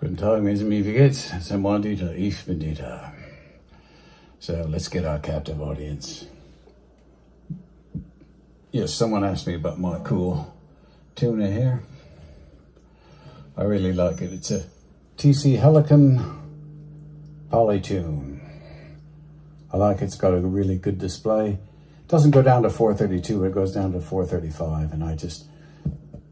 Guten Tag, Mesen, wie geht's? Samandita, ich bin Dieter. So let's get our captive audience. Yes, someone asked me about my cool tuner here. I really like it. It's a TC Helicon Polytune. I like it. It's got a really good display. It doesn't go down to 432, it goes down to 435, and I just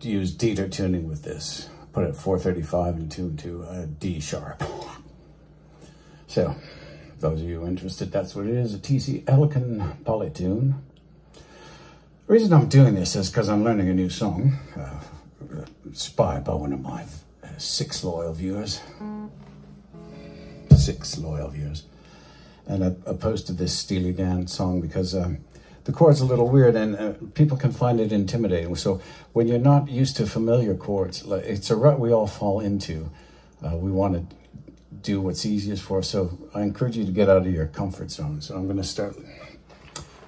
use Dieter tuning with this. Put it 435 and tune to a D sharp. So, those of you interested, that's what it is, a TC Helicon Polytune. The reason I'm doing this is because I'm learning a new song, uh, inspired by one of my uh, six loyal viewers. Six loyal viewers. And I, I posted this Steely Dan song because um, the chord's a little weird and uh, people can find it intimidating. So when you're not used to familiar chords, it's a rut we all fall into. Uh, we want to do what's easiest for us. So I encourage you to get out of your comfort zone. So I'm going to start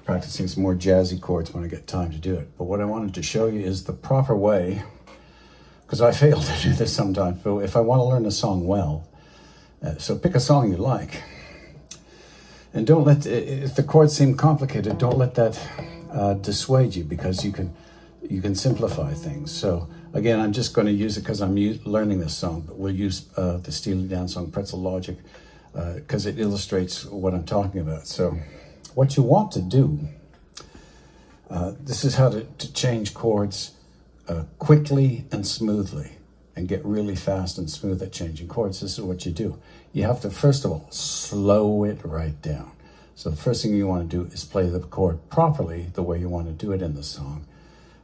practicing some more jazzy chords when I get time to do it. But what I wanted to show you is the proper way, because I fail to do this sometimes, but if I want to learn a song well, uh, so pick a song you like. And don't let, if the chords seem complicated, don't let that uh, dissuade you because you can, you can simplify things. So again, I'm just going to use it because I'm learning this song, but we'll use uh, the Steely Dan song Pretzel Logic because uh, it illustrates what I'm talking about. So what you want to do, uh, this is how to, to change chords uh, quickly and smoothly and get really fast and smooth at changing chords. This is what you do. You have to, first of all, slow it right down. So the first thing you want to do is play the chord properly the way you want to do it in the song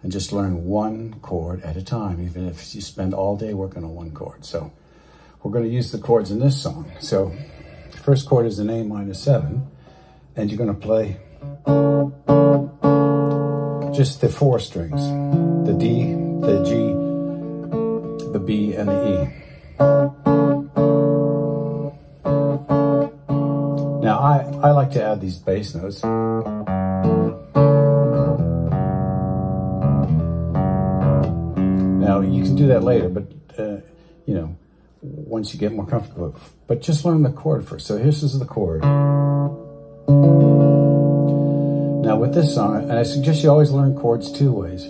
and just learn one chord at a time, even if you spend all day working on one chord. So we're going to use the chords in this song. So first chord is an A minor 7 and you're going to play just the four strings, the D, the G, B, and the E. Now, I, I like to add these bass notes. Now, you can do that later, but, uh, you know, once you get more comfortable. But just learn the chord first. So here's is the chord. Now with this song, and I suggest you always learn chords two ways.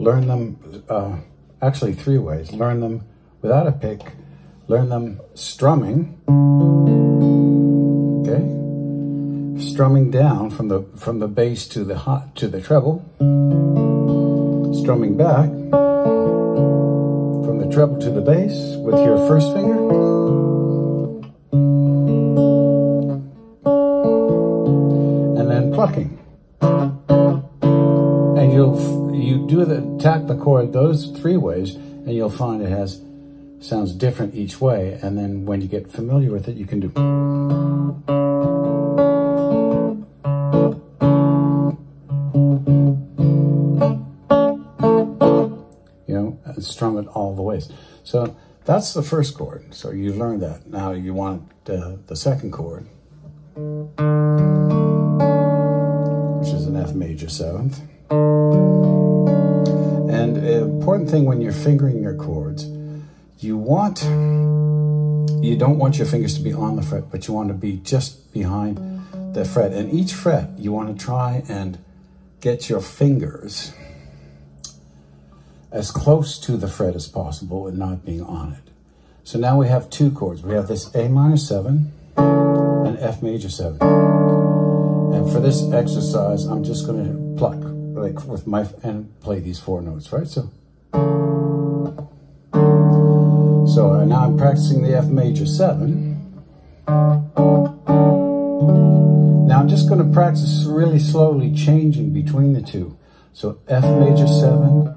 Learn them, uh, actually three ways. Learn them without a pick. Learn them strumming. Okay, strumming down from the from the bass to the hot to the treble. Strumming back from the treble to the bass with your first finger. And then plucking. You'll do the tap the chord those three ways, and you'll find it has sounds different each way. And then when you get familiar with it, you can do. You know, strum it all the ways. So that's the first chord. So you learn that. Now you want uh, the second chord which is an F major seventh. Important thing when you're fingering your chords, you want, you don't want your fingers to be on the fret, but you want to be just behind the fret. And each fret, you want to try and get your fingers as close to the fret as possible and not being on it. So now we have two chords. We have this A minor 7 and F major 7. And for this exercise, I'm just going to pluck, like with my, and play these four notes, right? So, so uh, now I'm practicing the F major seven. Now I'm just going to practice really slowly changing between the two. So F major seven,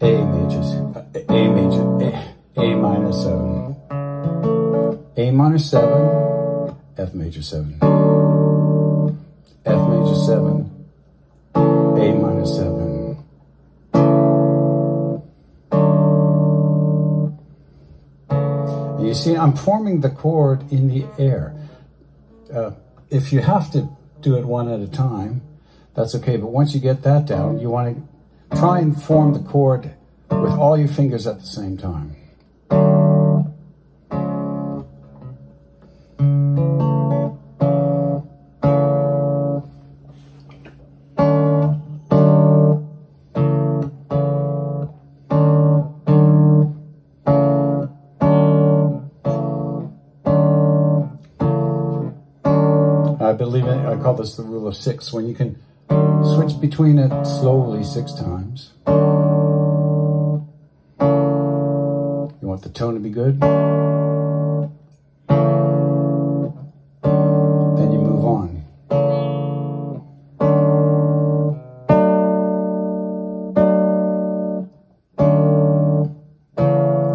A major, A major, A, A minor seven, A minor seven, F major seven. F major 7, A minor 7. You see, I'm forming the chord in the air. Uh, if you have to do it one at a time, that's okay. But once you get that down, you want to try and form the chord with all your fingers at the same time. Call this the rule of six, when you can switch between it slowly six times. You want the tone to be good? Then you move on.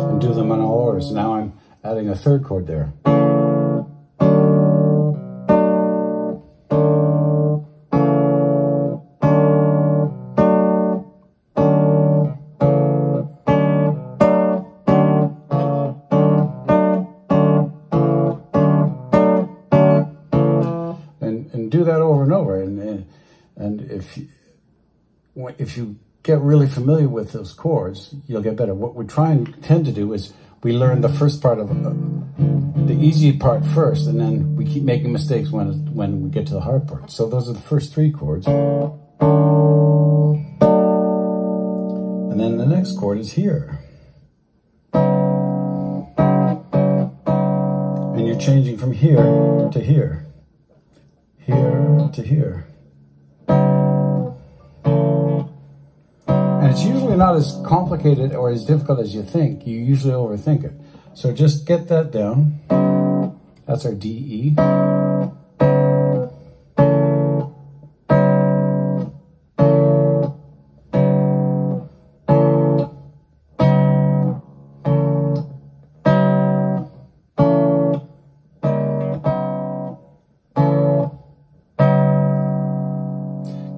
And do them in all orders. Now I'm adding a third chord there. If you if you get really familiar with those chords, you'll get better. What we try and tend to do is we learn the first part of uh, the easy part first, and then we keep making mistakes when when we get to the hard part. So those are the first three chords. And then the next chord is here. And you're changing from here to here. Here to here. It's usually not as complicated or as difficult as you think. You usually overthink it. So just get that down. That's our D, E.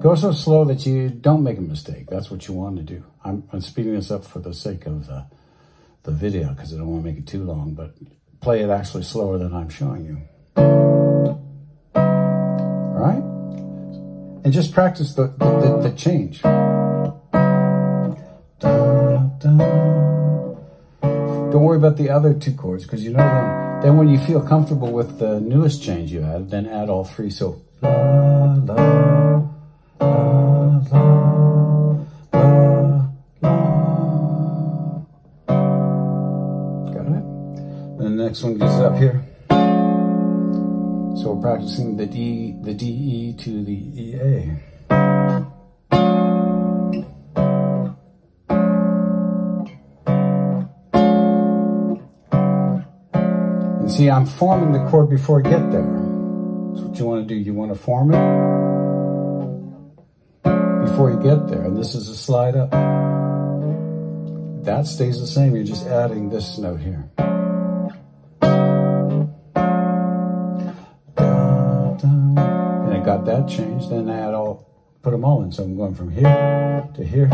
Go so slow that you don't make a mistake. That's what you want to do. I'm, I'm speeding this up for the sake of the, the video because I don't want to make it too long, but play it actually slower than I'm showing you. All right? And just practice the, the, the, the change. Don't worry about the other two chords because you know them. Then when you feel comfortable with the newest change you add, then add all three. So, la, la, next one gets up here. So we're practicing the D, the DE to the EA. And see, I'm forming the chord before I get there. That's what you want to do. You want to form it before you get there. And this is a slide up. That stays the same. You're just adding this note here. Got that changed, then I had all put them all in. So I'm going from here to here.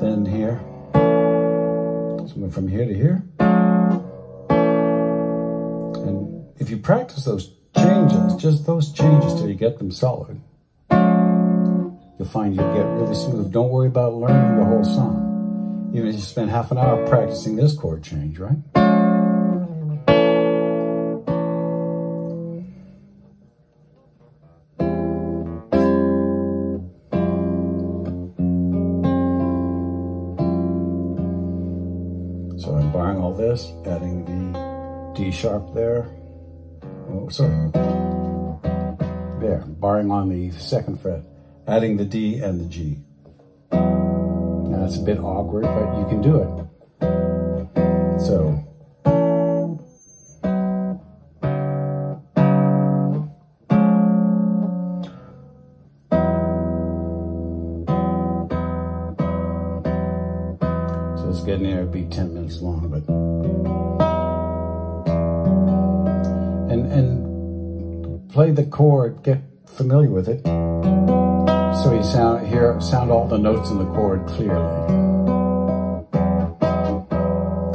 Then here. So from here to here. If you practice those changes, just those changes till you get them solid, you'll find you'll get really smooth. Don't worry about learning the whole song. Even if you spend half an hour practicing this chord change, right? So I'm barring all this, adding the D sharp there oh, sorry, there, barring on the second fret, adding the D and the G. Now a bit awkward, but you can do it. So, so it's getting there, it'll be 10 minutes long, but play the chord, get familiar with it, so you sound hear sound all the notes in the chord clearly,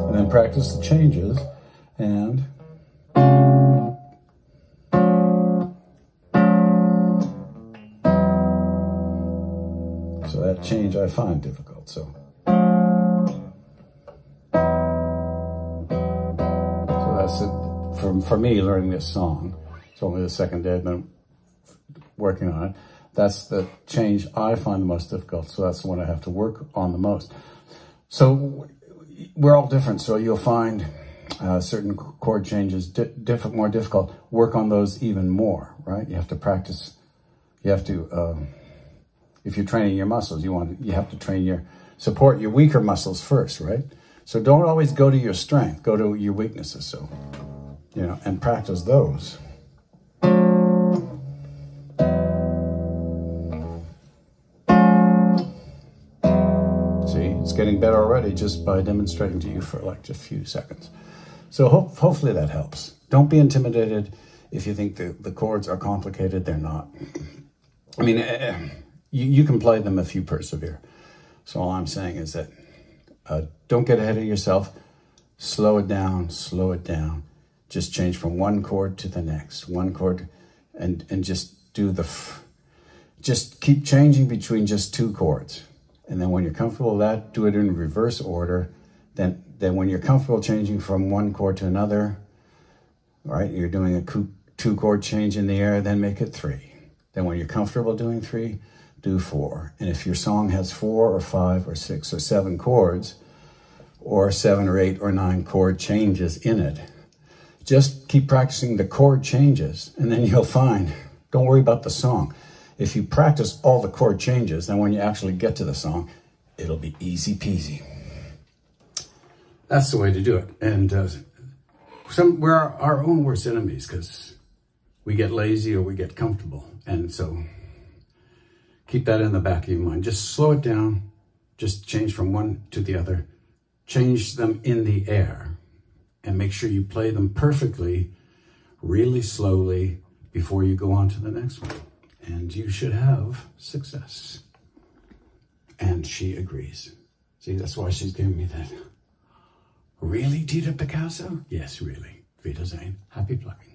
and then practice the changes and. So that change I find difficult. So. So that's it, for, for me, learning this song, it's only the second day I've been working on it. That's the change I find the most difficult. So that's the one I have to work on the most. So we're all different. So you'll find uh, certain chord changes di diff more difficult. Work on those even more, right? You have to practice. You have to, um, if you're training your muscles, you want you have to train your support your weaker muscles first, right? So don't always go to your strength. Go to your weaknesses. So you know, and practice those. Getting better already just by demonstrating to you for like a few seconds. So ho hopefully that helps. Don't be intimidated if you think the, the chords are complicated. They're not. I mean, uh, you, you can play them if you persevere. So all I'm saying is that uh, don't get ahead of yourself. Slow it down, slow it down. Just change from one chord to the next, one chord, and, and just do the, just keep changing between just two chords. And then when you're comfortable with that, do it in reverse order. Then, then when you're comfortable changing from one chord to another, right, you're doing a two chord change in the air, then make it three. Then when you're comfortable doing three, do four. And if your song has four or five or six or seven chords, or seven or eight or nine chord changes in it, just keep practicing the chord changes, and then you'll find, don't worry about the song if you practice all the chord changes, then when you actually get to the song, it'll be easy peasy. That's the way to do it. And uh, some, we're our, our own worst enemies because we get lazy or we get comfortable. And so keep that in the back of your mind. Just slow it down. Just change from one to the other. Change them in the air and make sure you play them perfectly, really slowly before you go on to the next one and you should have success. And she agrees. See, that's why she's giving me that. Really, Tita Picasso? Yes, really. Wiedersehen. Happy plucking.